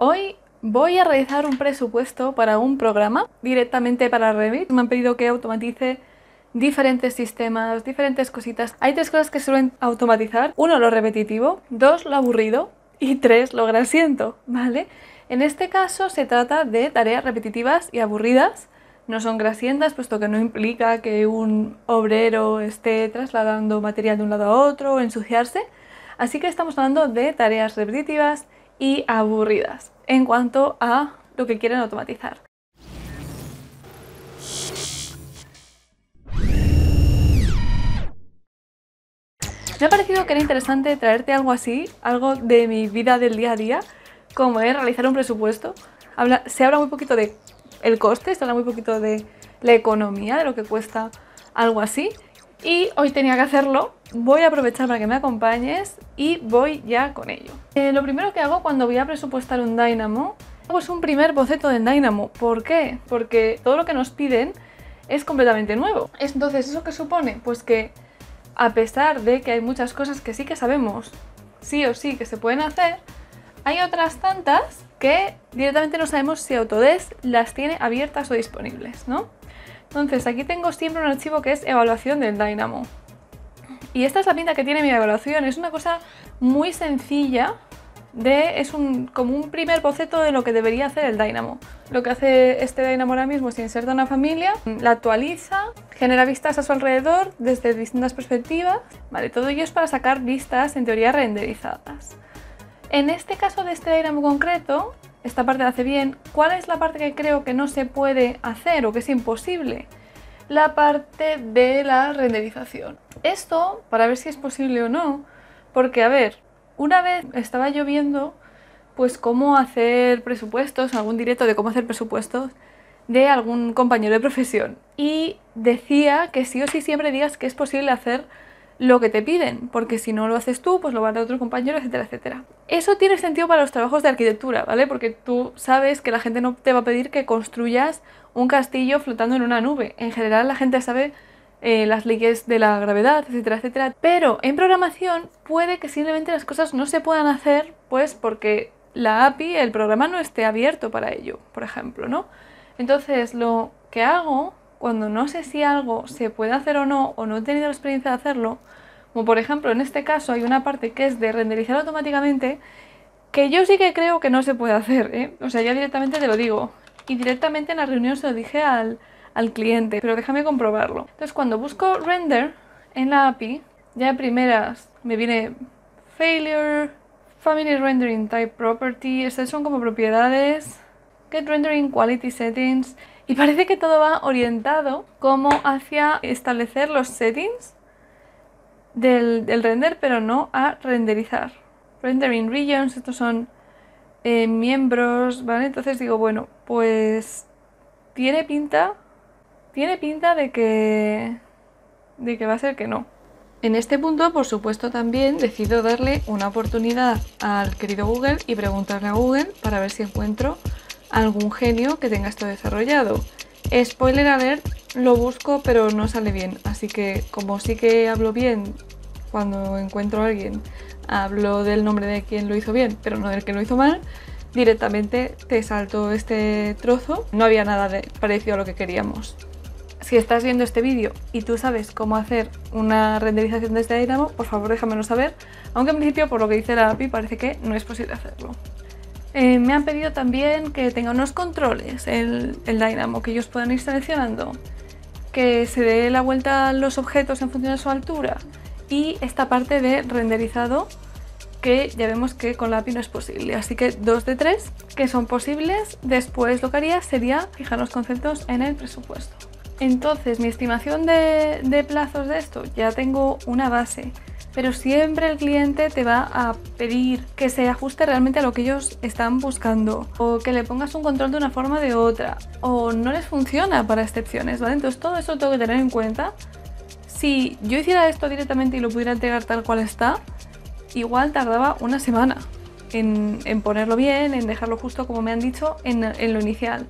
Hoy voy a realizar un presupuesto para un programa directamente para Revit. Me han pedido que automatice diferentes sistemas, diferentes cositas. Hay tres cosas que suelen automatizar. Uno, lo repetitivo. Dos, lo aburrido. Y tres, lo grasiento, ¿vale? En este caso se trata de tareas repetitivas y aburridas. No son grasientas, puesto que no implica que un obrero esté trasladando material de un lado a otro o ensuciarse. Así que estamos hablando de tareas repetitivas y aburridas en cuanto a lo que quieren automatizar. Me ha parecido que era interesante traerte algo así, algo de mi vida del día a día, como es realizar un presupuesto. se habla muy poquito de el coste, se habla muy poquito de la economía, de lo que cuesta algo así. Y hoy tenía que hacerlo, voy a aprovechar para que me acompañes y voy ya con ello. Eh, lo primero que hago cuando voy a presupuestar un Dynamo, hago es un primer boceto del Dynamo. ¿Por qué? Porque todo lo que nos piden es completamente nuevo. Entonces, ¿eso qué supone? Pues que a pesar de que hay muchas cosas que sí que sabemos, sí o sí, que se pueden hacer, hay otras tantas que directamente no sabemos si Autodesk las tiene abiertas o disponibles, ¿no? Entonces, aquí tengo siempre un archivo que es evaluación del Dynamo. Y esta es la pinta que tiene mi evaluación. Es una cosa muy sencilla de... Es un, como un primer boceto de lo que debería hacer el Dynamo. Lo que hace este Dynamo ahora mismo es inserta una familia, la actualiza, genera vistas a su alrededor desde distintas perspectivas. Vale, todo ello es para sacar vistas en teoría renderizadas. En este caso de este Dynamo concreto, esta parte la hace bien. ¿Cuál es la parte que creo que no se puede hacer o que es imposible? La parte de la renderización. Esto, para ver si es posible o no, porque a ver, una vez estaba yo viendo pues cómo hacer presupuestos, algún directo de cómo hacer presupuestos de algún compañero de profesión y decía que sí o sí siempre digas que es posible hacer lo que te piden, porque si no lo haces tú, pues lo va a hacer otro compañero, etcétera, etcétera. Eso tiene sentido para los trabajos de arquitectura, ¿vale? Porque tú sabes que la gente no te va a pedir que construyas un castillo flotando en una nube. En general la gente sabe eh, las leyes de la gravedad, etcétera, etcétera. Pero en programación puede que simplemente las cosas no se puedan hacer, pues porque la API, el programa no esté abierto para ello, por ejemplo, ¿no? Entonces lo que hago cuando no sé si algo se puede hacer o no, o no he tenido la experiencia de hacerlo, como por ejemplo en este caso hay una parte que es de renderizar automáticamente, que yo sí que creo que no se puede hacer, ¿eh? o sea, ya directamente te lo digo. Y directamente en la reunión se lo dije al, al cliente, pero déjame comprobarlo. Entonces cuando busco render en la API, ya de primeras me viene failure, family rendering type property, estas son como propiedades, get rendering quality settings, y parece que todo va orientado como hacia establecer los settings del, render, pero no a renderizar. Rendering regions, estos son eh, miembros, ¿vale? Entonces digo, bueno, pues tiene pinta, tiene pinta de que, de que va a ser que no. En este punto, por supuesto, también decido darle una oportunidad al querido Google y preguntarle a Google para ver si encuentro algún genio que tenga esto desarrollado. Spoiler alert, lo busco pero no sale bien, así que como sí que hablo bien cuando encuentro a alguien, hablo del nombre de quien lo hizo bien, pero no del que lo hizo mal, directamente te salto este trozo. No había nada parecido a lo que queríamos. Si estás viendo este vídeo y tú sabes cómo hacer una renderización de este Dynamo, por favor déjamelo saber, aunque en principio por lo que dice la API parece que no es posible hacerlo. Eh, me han pedido también que tenga unos controles el, el Dynamo, que ellos puedan ir seleccionando, que se dé la vuelta a los objetos en función de su altura y esta parte de renderizado que ya vemos que con la API no es posible. Así que dos de tres que son posibles. Después lo que haría sería fijar los conceptos en el presupuesto. Entonces mi estimación de, de plazos de esto ya tengo una base pero siempre el cliente te va a pedir que se ajuste realmente a lo que ellos están buscando o que le pongas un control de una forma o de otra o no les funciona para excepciones, ¿vale? Entonces todo eso tengo que tener en cuenta. Si yo hiciera esto directamente y lo pudiera entregar tal cual está, igual tardaba una semana en, ponerlo bien, en dejarlo justo como me han dicho en lo inicial.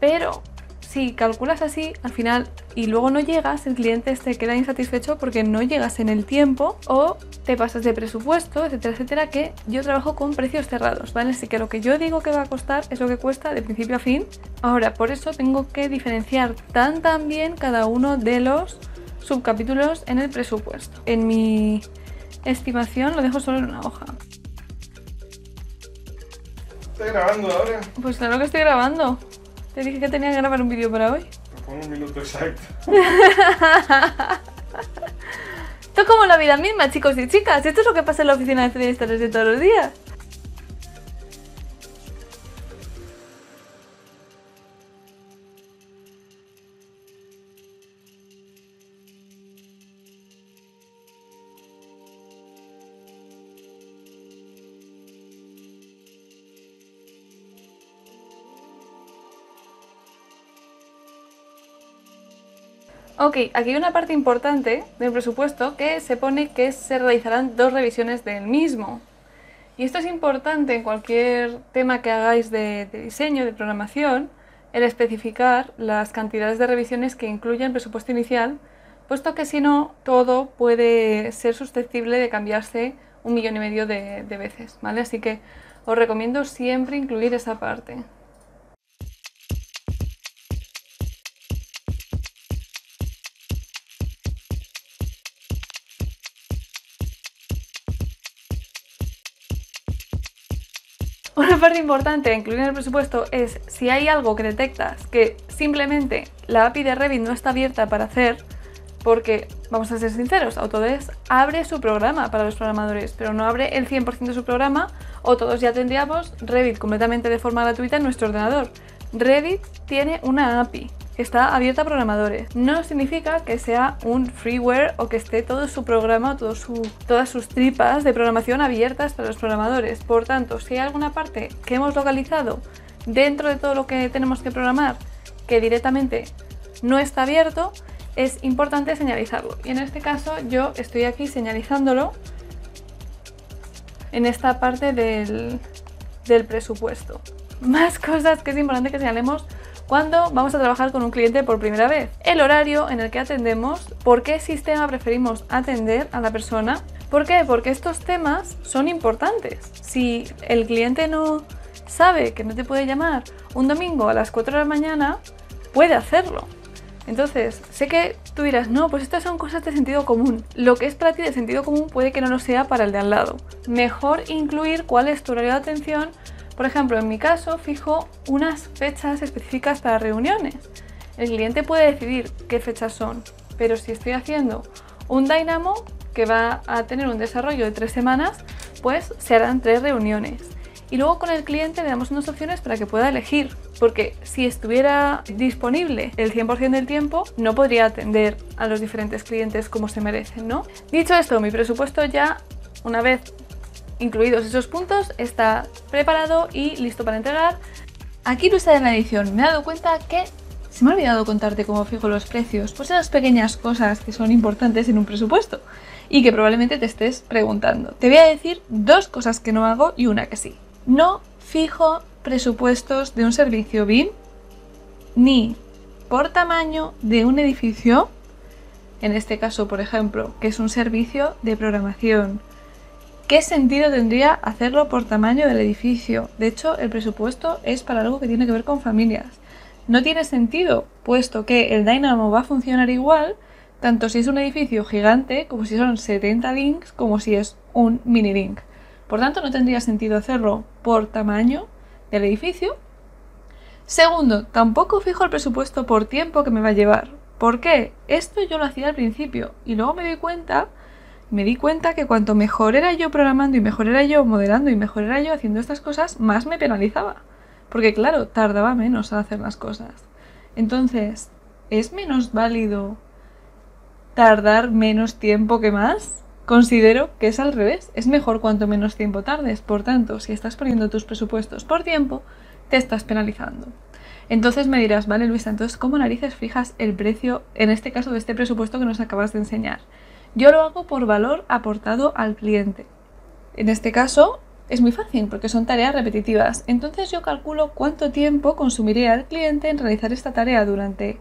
Pero si calculas así, al final, y luego no llegas, el cliente se queda insatisfecho porque no llegas en el tiempo o te pasas de presupuesto, etcétera, etcétera, que yo trabajo con precios cerrados, ¿vale? Así que lo que yo digo que va a costar es lo que cuesta de principio a fin. Ahora, por eso tengo que diferenciar tan tan bien cada uno de los subcapítulos en el presupuesto. En mi estimación lo dejo solo en una hoja. ¿Estás grabando ahora? Pues claro que estoy grabando. Te dije que tenía que grabar un vídeo para hoy. Un minuto exacto. Esto es como la vida misma, chicos y chicas. Esto es lo que pasa en la oficina de periodistas de todos los días. Ok, aquí hay una parte importante del presupuesto que se pone que se realizarán dos revisiones del mismo. Y esto es importante en cualquier tema que hagáis de, diseño, de programación, el especificar las cantidades de revisiones que incluye el presupuesto inicial, puesto que si no, todo puede ser susceptible de cambiarse un millón y medio de, de veces, ¿vale? Así que os recomiendo siempre incluir esa parte. Una parte importante a incluir en el presupuesto es si hay algo que detectas que simplemente la API de Revit no está abierta para hacer, porque, vamos a ser sinceros, Autodesk abre su programa para los programadores, pero no abre el 100% de su programa o todos ya tendríamos Revit completamente de forma gratuita en nuestro ordenador. Revit tiene una API está abierta a programadores. No significa que sea un freeware o que esté todo su programa, todo su, todas sus tripas de programación abiertas para los programadores. Por tanto, si hay alguna parte que hemos localizado dentro de todo lo que tenemos que programar que directamente no está abierto, es importante señalizarlo. Y en este caso yo estoy aquí señalizándolo en esta parte del, del presupuesto. Más cosas que es importante que señalemos cuando vamos a trabajar con un cliente por primera vez. El horario en el que atendemos, por qué sistema preferimos atender a la persona. ¿Por qué? Porque estos temas son importantes. Si el cliente no sabe que no te puede llamar un domingo a las 4 de la mañana, puede hacerlo. Entonces, sé que tú dirás, no, pues estas son cosas de sentido común. Lo que es para ti de sentido común puede que no lo sea para el de al lado. Mejor incluir cuál es tu horario de atención. Por ejemplo, en mi caso, fijo unas fechas específicas para reuniones. El cliente puede decidir qué fechas son, pero si estoy haciendo un Dynamo que va a tener un desarrollo de tres semanas, pues se harán tres reuniones. Y luego con el cliente le damos unas opciones para que pueda elegir porque si estuviera disponible el 100% del tiempo, no podría atender a los diferentes clientes como se merecen, ¿no? Dicho esto, mi presupuesto ya, una vez incluidos esos puntos, está preparado y listo para entregar. Aquí Luisa de la edición me he dado cuenta que se me ha olvidado contarte cómo fijo los precios, pues esas pequeñas cosas que son importantes en un presupuesto y que probablemente te estés preguntando. Te voy a decir dos cosas que no hago y una que sí. No fijo presupuestos de un servicio BIM ni por tamaño de un edificio, en este caso, por ejemplo, que es un servicio de programación. ¿Qué sentido tendría hacerlo por tamaño del edificio? De hecho, el presupuesto es para algo que tiene que ver con familias. No tiene sentido, puesto que el Dynamo va a funcionar igual, tanto si es un edificio gigante, como si son 70 links, como si es un mini link. Por tanto, no tendría sentido hacerlo por tamaño del edificio. Segundo, tampoco fijo el presupuesto por tiempo que me va a llevar. ¿Por qué? Esto yo lo hacía al principio y luego me di cuenta, me di cuenta que cuanto mejor era yo programando y mejor era yo modelando y mejor era yo haciendo estas cosas, más me penalizaba. Porque claro, tardaba menos a hacer las cosas. Entonces, ¿es menos válido tardar menos tiempo que más? Considero que es al revés, es mejor cuanto menos tiempo tardes, por tanto, si estás poniendo tus presupuestos por tiempo, te estás penalizando. Entonces me dirás, vale Luisa, entonces ¿cómo narices fijas el precio, en este caso de este presupuesto que nos acabas de enseñar? Yo lo hago por valor aportado al cliente. En este caso, es muy fácil porque son tareas repetitivas. Entonces yo calculo cuánto tiempo consumiría el cliente en realizar esta tarea durante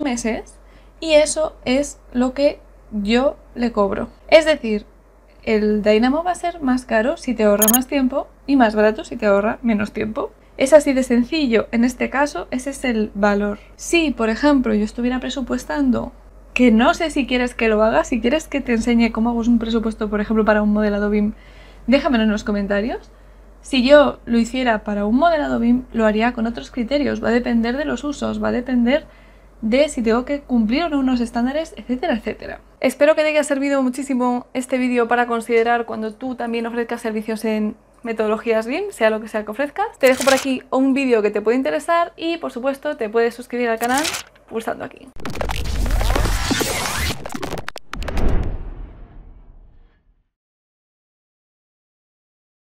meses y eso es lo que yo le cobro. Es decir, el Dynamo va a ser más caro si te ahorra más tiempo y más barato si te ahorra menos tiempo. Es así de sencillo, en este caso ese es el valor. Si, por ejemplo, yo estuviera presupuestando, que no sé si quieres que lo haga, si quieres que te enseñe cómo hago un presupuesto, por ejemplo, para un modelado BIM, déjamelo en los comentarios. Si yo lo hiciera para un modelado BIM, lo haría con otros criterios, va a depender de los usos, va a depender de si tengo que cumplir unos estándares, etcétera, etcétera. Espero que te haya servido muchísimo este vídeo para considerar cuando tú también ofrezcas servicios en metodologías BIM, sea lo que sea que ofrezcas. Te dejo por aquí un vídeo que te puede interesar y por supuesto te puedes suscribir al canal pulsando aquí.